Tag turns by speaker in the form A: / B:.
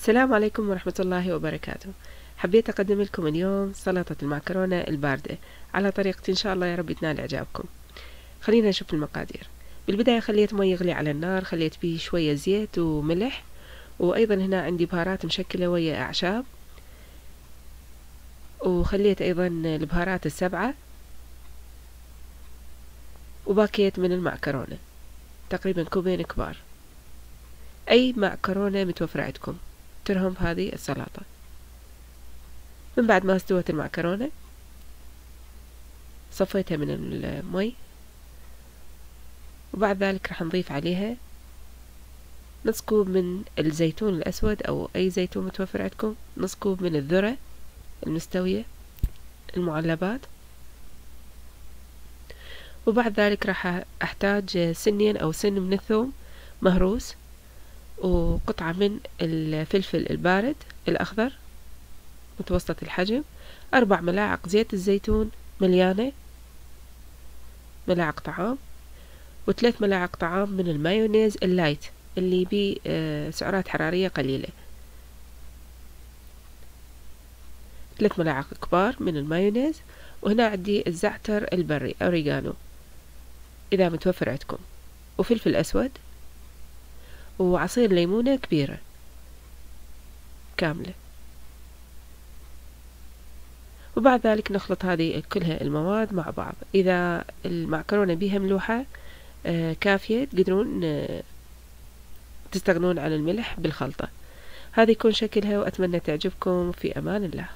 A: السلام عليكم ورحمة الله وبركاته. حبيت أقدم لكم اليوم سلطة المعكرونة الباردة. على طريقتي إن شاء الله يا رب تنال إعجابكم. خلينا نشوف المقادير. بالبداية خليت مي يغلي على النار خليت فيه شوية زيت وملح وأيضا هنا عندي بهارات مشكلة ويا أعشاب. وخليت أيضا البهارات السبعة. وباكيت من المعكرونة. تقريبا كوبين كبار. أي معكرونة متوفرة عندكم. ترهم هذه السلطة. من بعد ما استوت المعكرونة صفيتها من المي وبعد ذلك راح نضيف عليها نص كوب من الزيتون الأسود أو أي زيتون متوفر عندكم نص كوب من الذرة المستوية المعلبات. وبعد ذلك راح أحتاج سنين أو سن من الثوم مهروس. وقطعة من الفلفل البارد الأخضر متوسط الحجم أربع ملاعق زيت الزيتون مليانة ملاعق طعام وثلاث ملاعق طعام من المايونيز ال light اللي بيه آه، سعرات حرارية قليلة. ثلاث ملاعق كبار من المايونيز وهنا عندي الزعتر البري أوريغانو إذا متوفر عندكم. وفلفل أسود. وعصير ليمونة كبيرة. كاملة. وبعد ذلك نخلط هذه كلها المواد مع بعض. إذا المعكرونة بيها ملوحة آه، كافية تقدرون آه، تستغنون عن الملح بالخلطة. هذا يكون شكلها وأتمنى تعجبكم. في أمان الله.